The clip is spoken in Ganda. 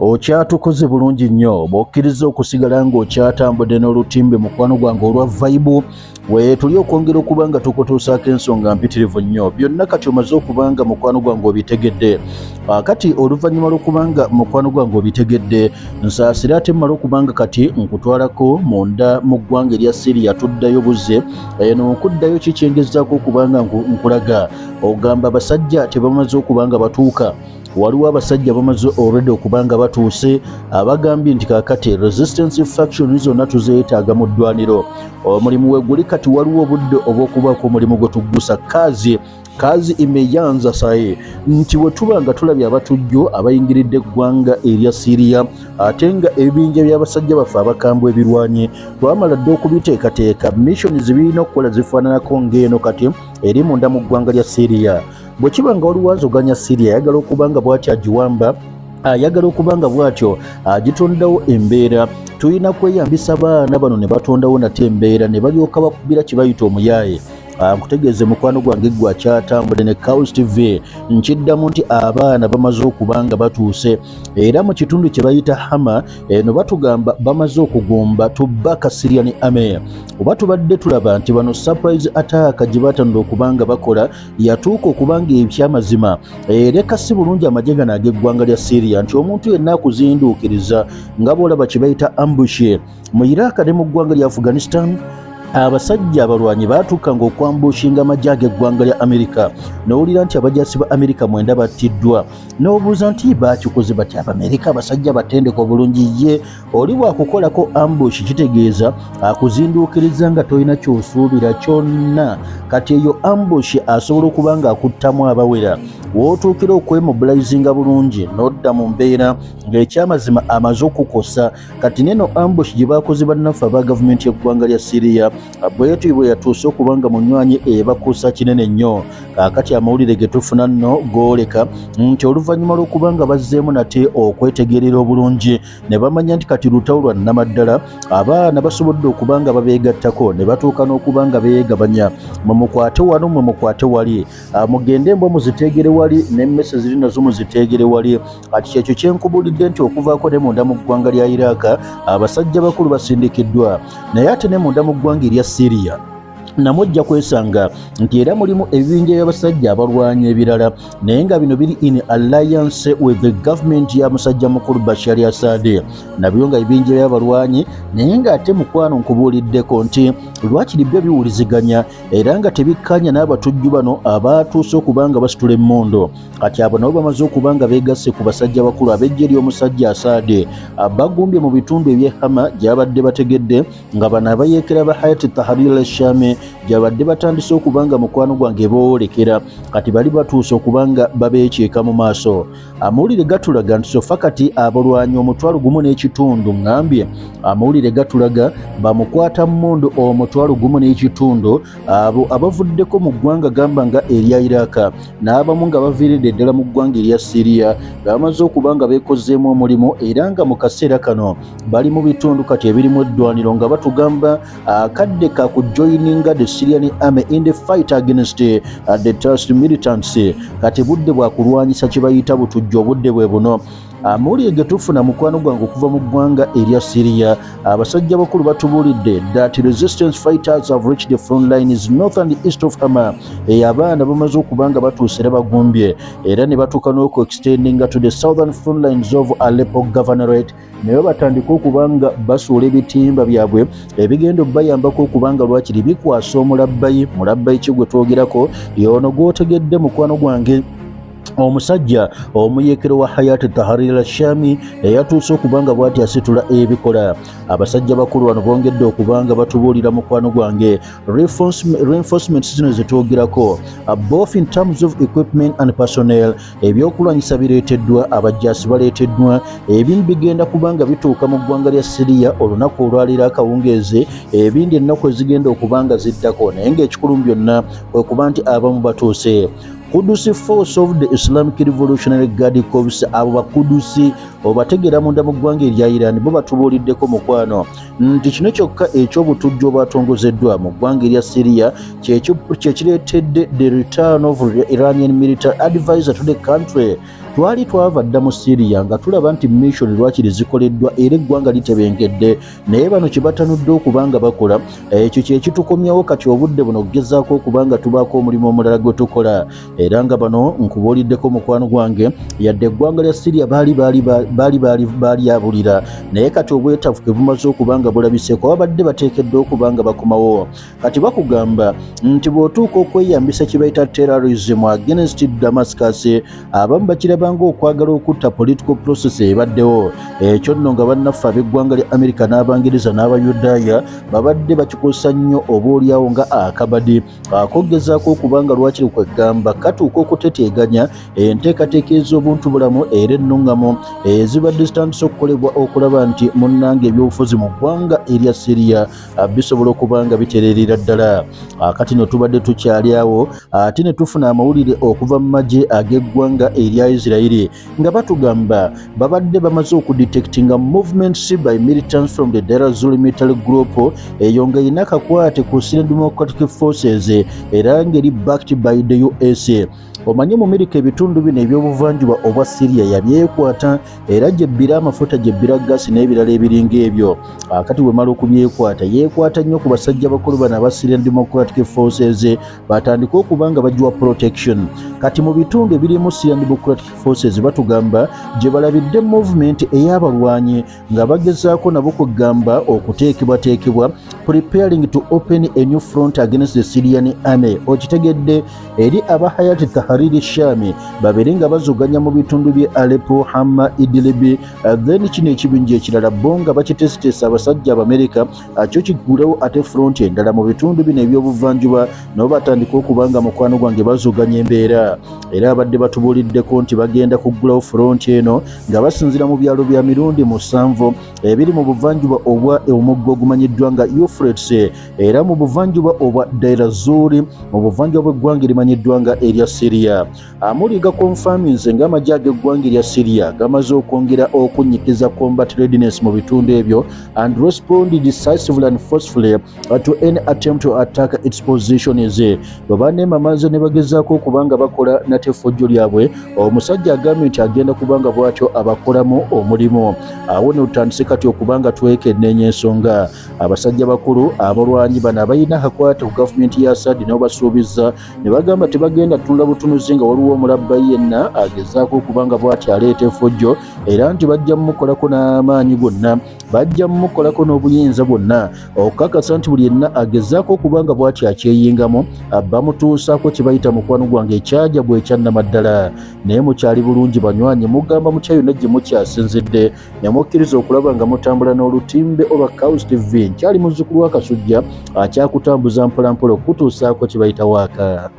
okyatukoze bulungi nnyo bw'okkiriza okusigala ng'okyatambudde n'olutimbe mukwano gwange olwa vaibu we tuli okwongera okuba nga tukutuusaako ensonga mpitirivu nnyo. Byonna kati omaze okuba nga mukwano gwange obitegedde. Kati oluvannyuma lw'okubanga mukwano gwange obitegedde nsaasire ate mmala okubanga kati nkutwalako munda mu ggwanga erya siriya tuddayo buze. Eno nkuddayo kikyengezaako okubanga nkulaga. Ogamba abasajja tebamaze okubanga batuuka waliwo abasajja bamaze olredi okuba nga batuuse abagambye nti kakati resistance faction zonna tuzeetaaga mu ddwaniro. Omulimu weguli kati waliwo obudde obw'okubaako omulimu gwe tuggusa. Kazi kazi imeyanza saye nti bwe tuba nga tulabye abatujjo abayingiridde eggwanga erya siriya ate nga ebibinja by'abasajja baffe abakambwe ebirwanye twamala dde okubiteekateeka. Missioni zibirina okukola zifaananako ng'eno kati eri munda mu ggwanga lya siriya bwe kiba nga waliwo azoganya siriya ayagala okuba nga bw'ati agiwamba ayagala okuba nga bw'atyo agitondawo embeera. Tulina kweyambisa baana bano ne batondawo nate embeera ne balyoka bakubira kye bayita omuyaaye nkutegeeze mukwano gwange gwe akyatambule ne Cows TV nkiddamu nti abaana bamaze okuba nga batuuse. Era mu kitundu kye bayita hama eno batugamba bamaze okugumba tubaka Syrian Army oba tubadde tulaba nti bano surprise attack gye batandika okuba nga bakola yatuuka okuba nga ebyamazima. Ereka si bulungi amagye gano ag'eggwanga lya Syria nti omuntu yenna akuzinduukiriza nga bw'olaba kye bayita ambush. Mu Iraq ne mu ggwanga lya Afghanistan abasajja abalwanyi baatuukanga ng'okwambushinga amajje ag'eggwanga lya amerika n'owulira nti abajasi ba amerika mwenda battiddwa n'obuuza nti bakikoze bati abamerika abasajja batendeka obulungi ye oli bwakukolako ambush kitegeeza akuzinduukiriza nga tolina kyosuubira kyonna. Kati eyo ambush asobola okuba nga akuttamu abawera wootuukira okwemobulayizinga bulungi n'odda mu mbeera ng'ekyamazima amaze okukosa. Kati neno ambush gye baakoze bannaffe aba gavumenti y'eggwanga lya siriya bwetu bwe yatuuse okuba nga munywanyi ebakuusa kinene nnyo kaakati amawulire ge tufuna nno gooleka nti oluvannyuma lw'okuba nga bazzeemu nate okwetegerera obulungi ne bamanya nti kati lutawo lwa nnamaddala abaana basobodde okuba nga babeegattako ne batuuka n'okuba nga beegabanya. Mumukwate wano mwe mukwate wali. Mugende mbwa muzitegere wali n'emmese ziri nazo muzitegere wali. Kati kyekyo kyenkubulidde nti okuvaako ne munda mu ggwanga lya iraaka abasajja bakulu basindikiddwa. Naye ate ne munda mu ggwanga erya siriya namwe ojja kwesanga nti era mulimu ebibinja by'abasajja abalwanya ebirala naye nga bino biri in alliance with the government ya musajja mukulu bashari asade nabyo nga ebibinja by'abalwanyi naye ng'ate mukwano nkubuuliddeko nti lwakiri byo biwuliziganya? Era nga tebikkanya n'abatujju bano abatuuse okuba nga basitula emmondo. Kati abo nabo bamaze okuba nga beegasse ku basajja bakulu ab'ejje ery'omusajja asade bagumbye mu bitundu eby'ehama gy'abadde bategedde nga bano abayeekera ba hayati taharira shame gyabadde batandise okuba nga mukwano gwange boolekera kati bali batuuse okuba nga babeekyeka mu maaso. Amawulire gatulaga nti sofa kati abalwanyi omutwalo gumu n'ekitundu ŋŋambye. Amawulire gatulaga bamukwata mmundu omutwalo gumu n'ekitundu abo abavuddeko mu ggwanga gamba nga erya iraka n'abamu nga baviiridde ddala mu ggwanga erya siriya bamaze okuba nga beekozeemu omulimu era nga mu kaseera kano bali mu bitundu kati ebirimu eddwaniro nga batugamba akadde kakujoyininga the syrian army in the fight against uh, the terrorist militants. Kati budde bwakulwanyisa kye bayita butujja obudde bwe buno amawulire ge tufuna mukwano gwange okuva mu ggwanga erya siriya abasajja bakulu batubuulidde that resistance fighters have reached the front lines north and east of hama. Eyo abaana bamaze okuba nga batuuse era bagumbye. Era ne batuuka n'oku extendinga to the southern front lines of aleppo governorate. Naye batandika okuba nga basuula ebitimba byabwe. Ebigenda obayambako okuba nga lwakiri bikwasa omulabbayi. Mulabbayi ki gwe twogerako? Yono gw'otegedde mukwano gwange omusajja omuyeekero wa hayati taharira shami eyatuuse okubanga bw'ati asitula ebikola. Abasajja bakulu bano bongedde okubanga batubuulira mukwano gwange. Reinforcement zino zetwogerako both in terms of equipment and personnel. Ebyokulwanyisa bireeteddwa abajjaasi baleeteddwa ebimu bigenda kubanga bituuka mu ggwanga lya siriya olunaku olwaliro akawungeezi ebindi ennaku ezigenda okubanga ziddako naye ng'ekikulu byonna kwe kuba nti abamu batuuse kudusi force of the islamic revolutionary guard corps abo bakudusi obategeera munda mu ggwanga erya iran bo batubuuliddeko mukwano. Nti kino kyokka eky'obutujju obwatongozeddwa mu ggwanga erya syria kyekireetedde the return of iranian military advisor to the country twali twava dda mu siriya nga tulaba nti mission lwakiri zikoleddwa era eggwanga litebengedde naye bano kye batanudde okuba nga bakola ekyo kyekitukomyawo kati obudde buno okugezaako okuba nga tubaako omulimu omulala gwe tukola. Era nga bano nkubuuliddeko mukwano gwange yadde eggwanga lya siriya baali baali baali abulira. Naye kati obwetafuke bumaze okuba nga bulabiseeko babadde bateekeddwa okuba nga bakomawo. Kati bakugamba nti bw'otuuka okweyambisa kye bayita terrorism against damascus abamu bakirabanga okwagala okutta political process ebaddewo. Ekyo nno nga bannaffe ab'eggwanga lya amerika n'abangereza n'abayudaaya babadde bakikozesa nnyo obaolyawo nga akabadi. Akogezaako okuba nga lwakiri kwegamba katuuka okuteteeganya enteekateeka ez'obuntu bulamu era ennuŋŋamu ezibadde zitandise okukolebwa okulaba nti munnanga ebyobufuzi mu ggwanga erya siriya bisobola okuba nga bitererera ddala. Kati no tubadde tukyali awo ate ne tufuna amawulire okuva mu magye ag'eggwanga erya isirairi nga batugamba babadde bamaze okudetectinga movements by militants from the derazul military group eyo nga erina akakwate ku syrian democratic forces era ngeri backed by the usa omanye mu mirika ebitundu bino ebyobuvanjuba obwa siriya yabyekwata era gyebbira amafuta gyebbira gasi n'ebirala ebiringa ebyo. Akati bwemala okubyekwata yeekwata nnyo ku basajja bakulu bano aba syrian democratic forces batandike okuba nga bagiwa protection. Kati mu bitundu ebirimu syrian democratic forces batugamba gye balabidde movement ey'abalwanyi nga bagezaako nabo kugamba okuteekebwateekebwa preparing to open a new front against the syrian army. Okitegedde eri aba hayati tahariri shami babeere nga bazuganya mu bitundu bye alepo hama idilibi then kino ekibinja ekirala bo nga bakitesitesa abasajja abamerika kyo kigulewo ate front endala mu bitundu bino ebyobuvanjuba nabo batandika okuba nga mukwano gwange bazuganya embeera. Era abadde batubuuliddeko nti bagenda kuggulawo front eno nga basinzira mu byalo bya mirundi musanvu ebiri mu buvanjuba obwa omugga ogumanyiddwa nga euphrates era mu buvanjuba obwa dairazuri mu buvanjuba bw'eggwanga erimanyiddwa nga erya siriya amuliga confirmings ng'amagye ag'eggwanga erya siriya gamaze okwongera okunyikiza combat readiness mu bitundu ebyo and respond decisively and forcefully to any attempt to attack its positions. Bwebanemamaze ne bagezaako okuba nga bakola natefojjo lyabwe. Omusajja agambye nti agenda kuba nga bw'atyo abakolamu omulimu. Awo ne tutandise kati okuba nga twekenneenya ensonga. Abasajja bakulu abalwanyi bano abalina akakwate ku gavumenti ya sadi nabo basuubiza ne bagamba tebagenda tunula butunuzi nga waliwo omulabbayi yenna agezaako okuba nga bw'ati aleeta efojjo era nti bajja mumukolako n'amaanyi gonna bajja mumukolako n'obuyinza bwonna okukakasa nti buli yenna agezaako okuba nga bw'ati akyeyingamu bamutuusaako kye bayita mukwano gwange ekyaja bwe ekyannamaddala naye mukyali bulungi banywanyi mugamba mutya yonna gye mukyasinzidde ne mukkiriza okulaba nga mutambula n'olutimbe oba caus tv nkyali muzzukulu wa kasujja akyakutambuza mpolampola okutuusaako kye bayita waaka